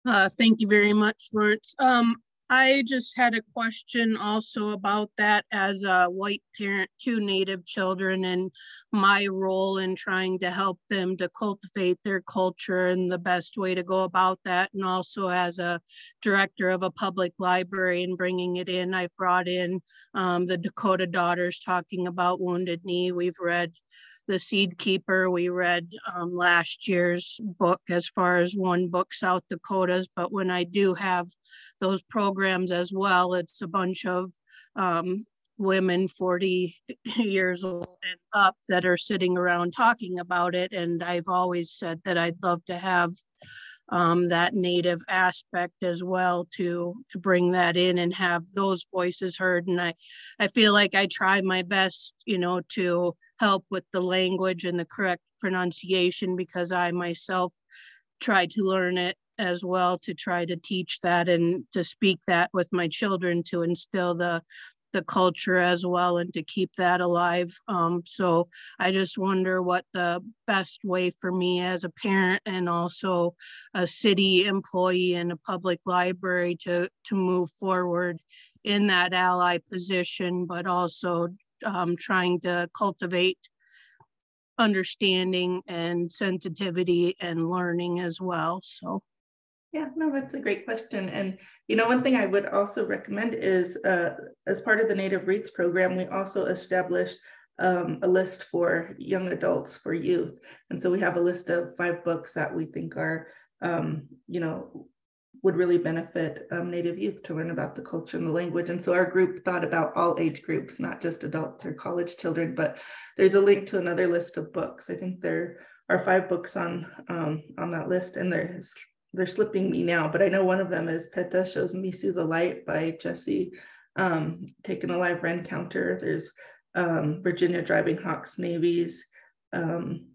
Uh, thank you very much, Lawrence. Um, I just had a question also about that as a white parent to Native children and my role in trying to help them to cultivate their culture and the best way to go about that. And also as a director of a public library and bringing it in, I've brought in um, the Dakota Daughters talking about Wounded Knee. We've read the Seed Keeper. We read um, last year's book as far as one book, South Dakotas. But when I do have those programs as well, it's a bunch of um, women 40 years old and up that are sitting around talking about it. And I've always said that I'd love to have um, that native aspect as well to to bring that in and have those voices heard. And i i feel like i try my best you know to help with the language and the correct pronunciation because I myself tried to learn it as well to try to teach that and to speak that with my children to instill the the culture as well and to keep that alive. Um, so I just wonder what the best way for me as a parent and also a city employee in a public library to to move forward in that ally position, but also um, trying to cultivate understanding and sensitivity and learning as well. So yeah, no, that's a great question. And, you know, one thing I would also recommend is uh, as part of the Native Reads program, we also established um, a list for young adults, for youth. And so we have a list of five books that we think are, um, you know, would really benefit um, Native youth to learn about the culture and the language. And so our group thought about all age groups, not just adults or college children, but there's a link to another list of books. I think there are five books on um, on that list and they're, they're slipping me now, but I know one of them is Peta Shows Misu the Light by Jesse um, Taken Alive Rencountre. There's um, Virginia Driving Hawk Sneve, um,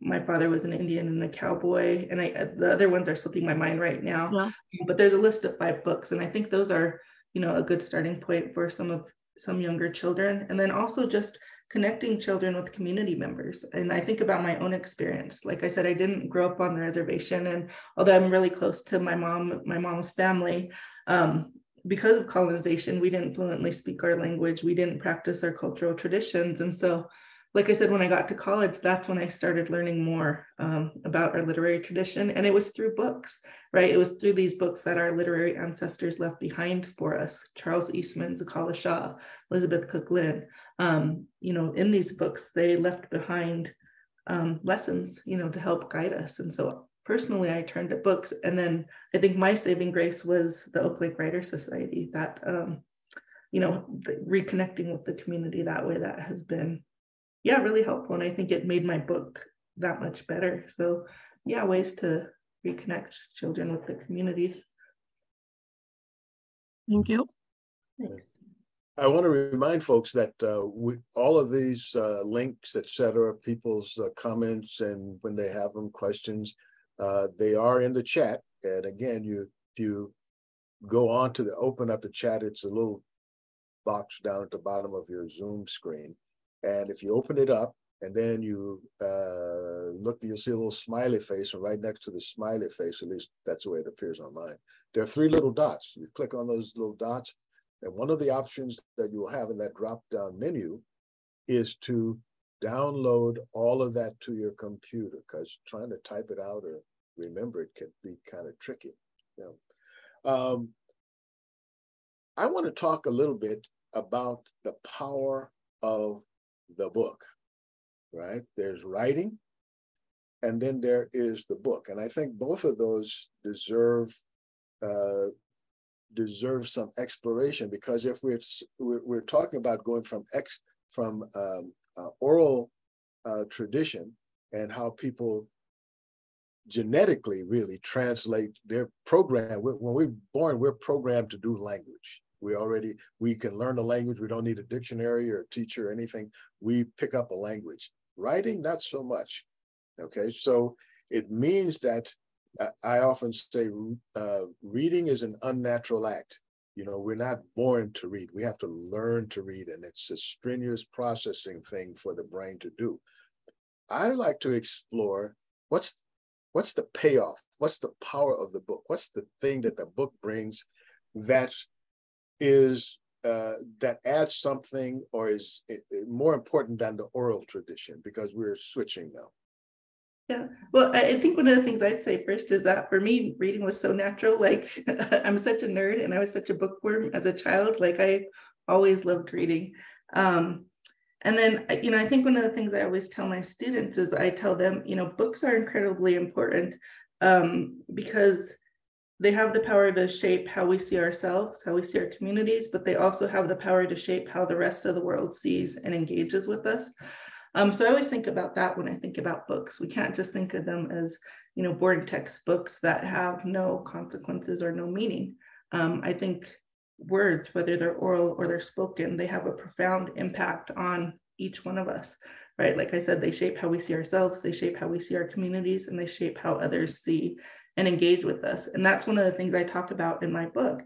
my father was an Indian and a cowboy, and I uh, the other ones are slipping my mind right now. Yeah. But there's a list of five books, and I think those are you know a good starting point for some of some younger children, and then also just connecting children with community members. And I think about my own experience. Like I said, I didn't grow up on the reservation, and although I'm really close to my mom, my mom's family, um, because of colonization, we didn't fluently speak our language. We didn't practice our cultural traditions, and so like I said, when I got to college, that's when I started learning more um, about our literary tradition. And it was through books, right? It was through these books that our literary ancestors left behind for us Charles Eastman, Zitkala-Ša, Elizabeth Cook Lynn. Um, you know, in these books, they left behind um, lessons, you know, to help guide us. And so personally, I turned to books. And then I think my saving grace was the Oak Lake Writers Society that, um, you know, reconnecting with the community that way that has been yeah, really helpful. And I think it made my book that much better. So yeah, ways to reconnect children with the community. Thank you. Thanks. I want to remind folks that uh, we, all of these uh, links, et cetera, people's uh, comments, and when they have them questions, uh, they are in the chat. And again, you if you go on to the open up the chat, it's a little box down at the bottom of your Zoom screen. And if you open it up and then you uh, look, you'll see a little smiley face, and right next to the smiley face, at least that's the way it appears on mine, there are three little dots. You click on those little dots, and one of the options that you will have in that drop down menu is to download all of that to your computer because trying to type it out or remember it can be kind of tricky. Um, I want to talk a little bit about the power of the book, right? There's writing, and then there is the book. And I think both of those deserve uh, deserve some exploration because if we're we're, talking about going from ex from um, uh, oral uh, tradition and how people genetically really translate their program. When we're born, we're programmed to do language. We already, we can learn the language. We don't need a dictionary or a teacher or anything. We pick up a language. Writing, not so much. Okay, so it means that I often say uh, reading is an unnatural act. You know, we're not born to read. We have to learn to read, and it's a strenuous processing thing for the brain to do. I like to explore what's what's the payoff? What's the power of the book? What's the thing that the book brings that is uh, that adds something or is more important than the oral tradition because we're switching now. Yeah, well, I think one of the things I'd say first is that for me, reading was so natural. Like, <laughs> I'm such a nerd and I was such a bookworm as a child. Like, I always loved reading. Um, and then, you know, I think one of the things I always tell my students is I tell them, you know, books are incredibly important um, because they have the power to shape how we see ourselves, how we see our communities, but they also have the power to shape how the rest of the world sees and engages with us. Um, so I always think about that when I think about books. We can't just think of them as, you know, boring textbooks that have no consequences or no meaning. Um, I think words, whether they're oral or they're spoken, they have a profound impact on each one of us, right? Like I said, they shape how we see ourselves, they shape how we see our communities, and they shape how others see and engage with us. And that's one of the things I talk about in my book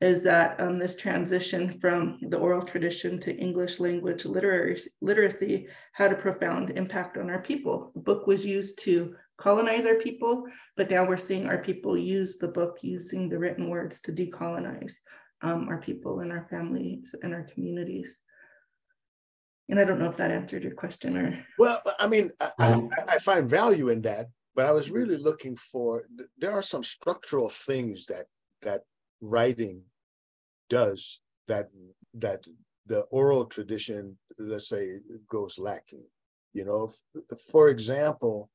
is that um, this transition from the oral tradition to English language literary, literacy had a profound impact on our people. The book was used to colonize our people, but now we're seeing our people use the book using the written words to decolonize um, our people and our families and our communities. And I don't know if that answered your question or. Well, I mean, I, I, I find value in that but I was really looking for there are some structural things that that writing does that that the oral tradition, let's say, goes lacking. You know, for example,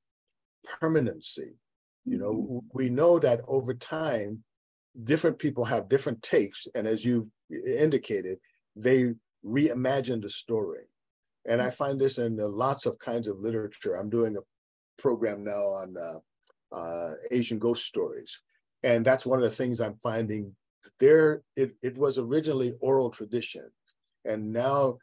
permanency. You know, mm-hmm. we know that over time, different people have different takes, and as you indicated, they reimagine the story. And I find this in lots of kinds of literature. I'm doing a program now on uh, uh, Asian ghost stories. And that's one of the things I'm finding there. It, it was originally oral tradition, and now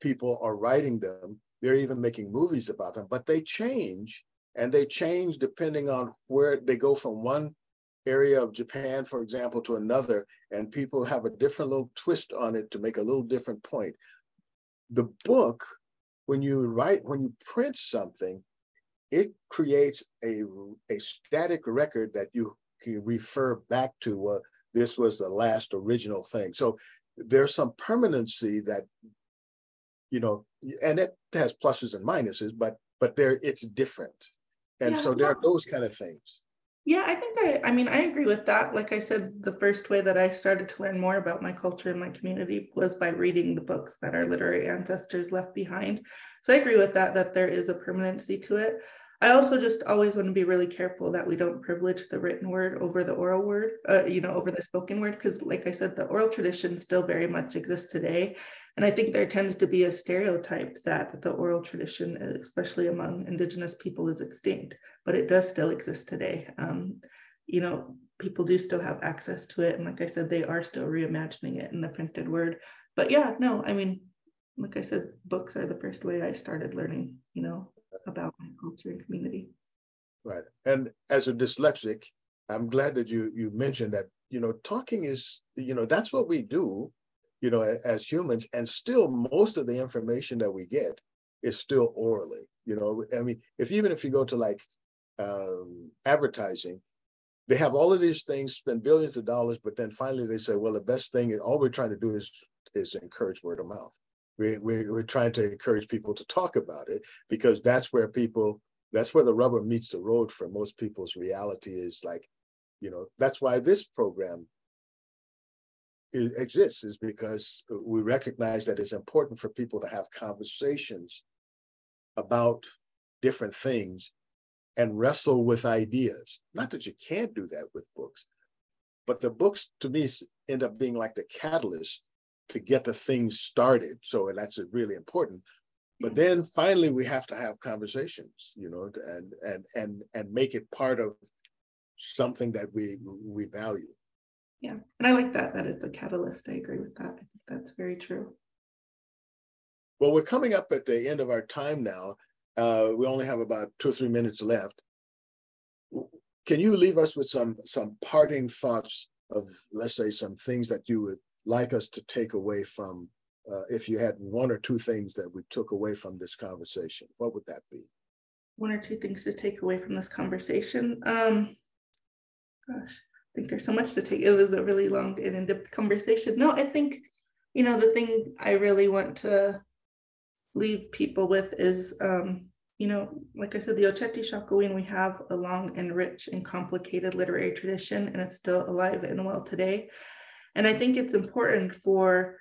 people are writing them. They're even making movies about them, but they change and they change depending on where they go from one area of Japan, for example, to another, and people have a different little twist on it to make a little different point. The book, when you write, when you print something, it creates a, a static record that you refer back to, well, this was the last original thing. So there's some permanency that, you know, and it has pluses and minuses, but but there it's different. And yeah, so there are those kind of things. Yeah, I think I, I mean, I agree with that. Like I said, the first way that I started to learn more about my culture and my community was by reading the books that our literary ancestors left behind. So I agree with that, that there is a permanency to it. I also just always want to be really careful that we don't privilege the written word over the oral word, uh, you know, over the spoken word, because like I said, the oral tradition still very much exists today. And I think there tends to be a stereotype that the oral tradition, especially among Indigenous people, is extinct, but it does still exist today. Um, you know, people do still have access to it. And like I said, they are still reimagining it in the printed word. But yeah, no, I mean, like I said, books are the first way I started learning, you know, about my culture and community. Right. And as a dyslexic, I'm glad that you you mentioned that, you know, talking is, you know, that's what we do you know, as humans, and still most of the information that we get is still orally. You know, I mean, if even if you go to like um, advertising, they have all of these things, spend billions of dollars, but then finally they say, well, the best thing is all we're trying to do is is encourage word of mouth. We, we, we're trying to encourage people to talk about it because that's where people, that's where the rubber meets the road for most people's reality is like, you know, that's why this program exists is because we recognize that it's important for people to have conversations about different things and wrestle with ideas. Not that you can't do that with books, but the books to me end up being like the catalyst to get the things started. So that's really important. But then finally we have to have conversations, you know, and and and and make it part of something that we we value. Yeah. And I like that, that it's a catalyst. I agree with that. I think that's very true. Well, we're coming up at the end of our time now. Uh, we only have about two or three minutes left. Can you leave us with some some parting thoughts of, let's say, some things that you would like us to take away from, uh, if you had one or two things that we took away from this conversation, what would that be? One or two things to take away from this conversation. Um, gosh, I think there's so much to take. It was a really long and in-depth conversation. No, I think, you know, the thing I really want to leave people with is, um, you know, like I said, the Oceti Sakowin, we have a long and rich and complicated literary tradition, and it's still alive and well today. And I think it's important for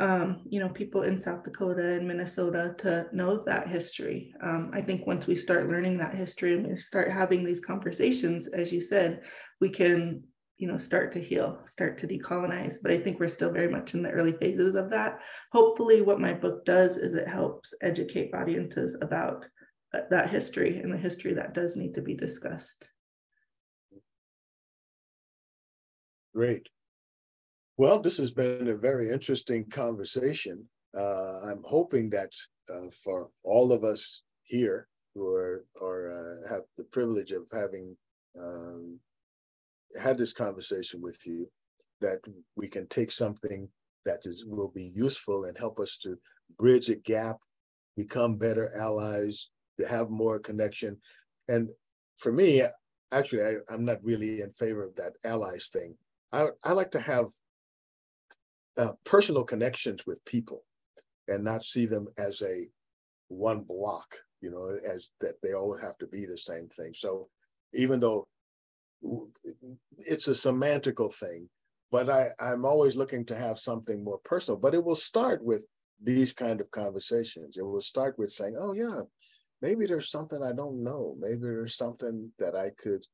um, you know, people in South Dakota and Minnesota to know that history. Um, I think once we start learning that history and we start having these conversations, as you said, we can you know start to heal start to decolonize. But i think we're still very much in the early phases of that. Hopefully what my book does is it helps educate audiences about uh, that history and the history that does need to be discussed. Great well this has been a very interesting conversation uh, i'm hoping that uh, for all of us here who are or uh, have the privilege of having um, had this conversation with you, that we can take something that is will be useful and help us to bridge a gap, become better allies, to have more connection. And for me, actually, I, am not really in favor of that allies thing. I, I like to have uh, personal connections with people and not see them as a one block, you know, as that they all have to be the same thing. So even though it's a semantical thing, but I, I'm always looking to have something more personal. But it will start with these kind of conversations. It will start with saying, oh, yeah, maybe there's something I don't know. Maybe there's something that I could,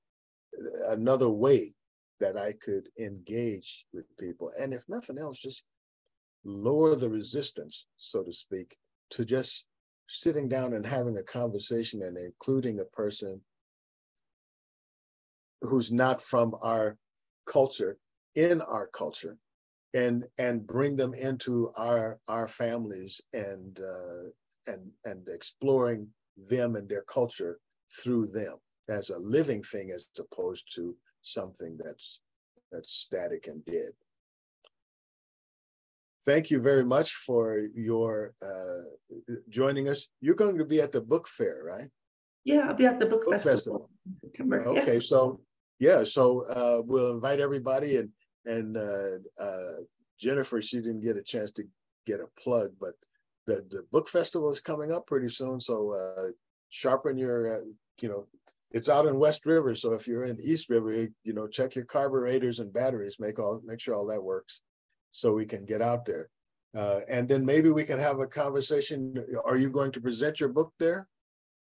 another way that I could engage with people. And if nothing else, just lower the resistance, so to speak, to just sitting down and having a conversation and including a person who's not from our culture in our culture and and bring them into our our families and uh, and and exploring them and their culture through them as a living thing as opposed to something that's that's static and dead. Thank you very much for your uh, joining us. You're going to be at the book fair, right? Yeah, I'll be at the book, book festival. festival. Okay, yeah. so yeah, so uh, we'll invite everybody and and uh, uh, Jennifer, she didn't get a chance to get a plug, but the the book festival is coming up pretty soon. So uh, sharpen your, uh, you know, it's out in West River. So if you're in East River, you know, check your carburetors and batteries, make all make sure all that works, so we can get out there. Uh, and then maybe we can have a conversation. Are you going to present your book there?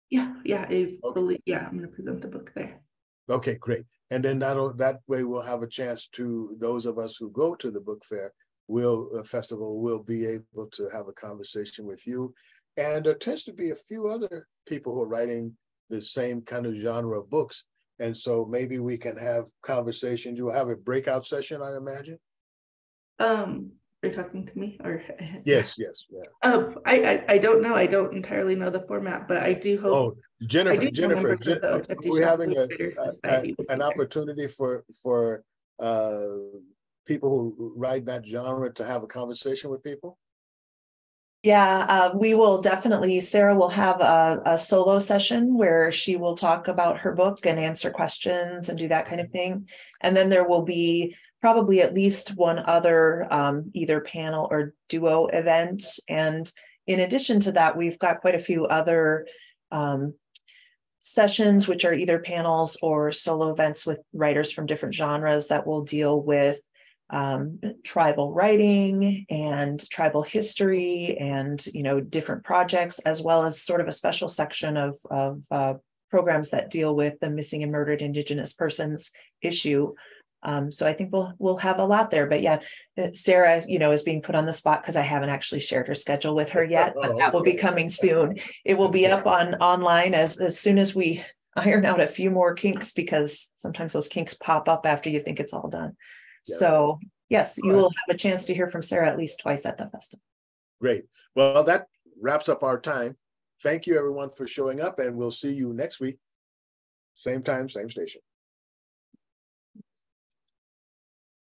Yeah, yeah, I okay. believe. Yeah, I'm going to present the book there. Okay, great. And then that'll that way we'll have a chance to those of us who go to the book fair will uh, festival will be able to have a conversation with you. And there tends to be a few other people who are writing the same kind of genre of books. And so maybe we can have conversations. You'll have a breakout session, I imagine. Um, are you talking to me or? <laughs> Yes, yes, yeah. Um, I, I, I don't know. I don't entirely know the format, but I do hope. Oh, Jennifer, Jennifer, we're having a, a, an opportunity for for uh, people who write that genre to have a conversation with people. Yeah, uh, we will definitely. Sarah will have a, a, solo session where she will talk about her book and answer questions and do that kind of thing. And then there will be probably at least one other um, either panel or duo event. And in addition to that, we've got quite a few other um, sessions, which are either panels or solo events with writers from different genres that will deal with um, tribal writing and tribal history and you know different projects as well as sort of a special section of, of uh, programs that deal with the missing and murdered indigenous persons issue um, so I think we'll we'll have a lot there. But yeah, uh, Sarah, you know, is being put on the spot because I haven't actually shared her schedule with her yet, <laughs> but that will be coming soon. It will be up on online as as soon as we <laughs> iron out a few more kinks because sometimes those kinks pop up after you think it's all done. So yes, you will have a chance to hear from Sarah at least twice at the festival. Great. Well, that wraps up our time. Thank you everyone for showing up and we'll see you next week. Same time, same station.